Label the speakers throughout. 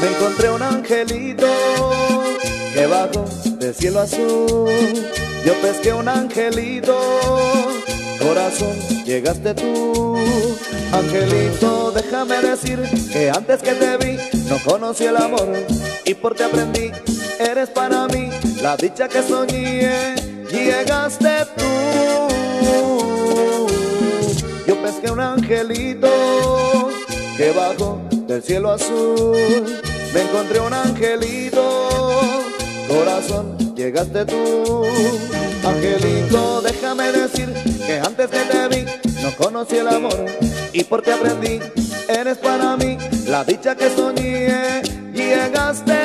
Speaker 1: me encontré un angelito que bajó del cielo azul. Yo pesqué un angelito, corazón, llegaste tú. Angelito, déjame decir que antes que te vi no conocí el amor y por ti aprendí. Eres para mí la dicha que soñé, llegaste tú. Yo pesqué un angelito que bajó del cielo azul. Me encontré un angelito, corazón, llegaste tú. Angelito, déjame decir que antes que te vi no conocí el amor y por ti aprendí. Eres para mí la dicha que soñé, llegaste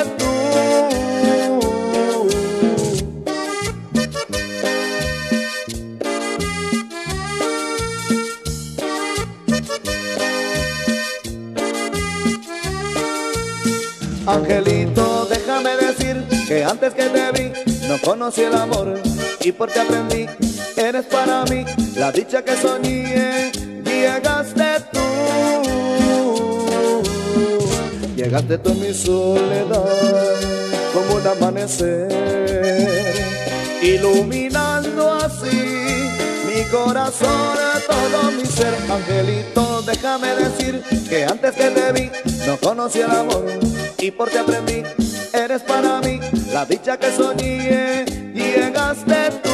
Speaker 1: Angelito, déjame decir que antes que te vi no conocí el amor y por ti aprendí. Eres para mí la dicha que soñé, llegaste tú. Llegaste tú en mi soledad como un amanecer, iluminando así mi corazón, todo mi ser. Angelito, déjame decir que antes que te vi no conocí el amor y por ti aprendí. Eres para mí la dicha que soñé, llegaste.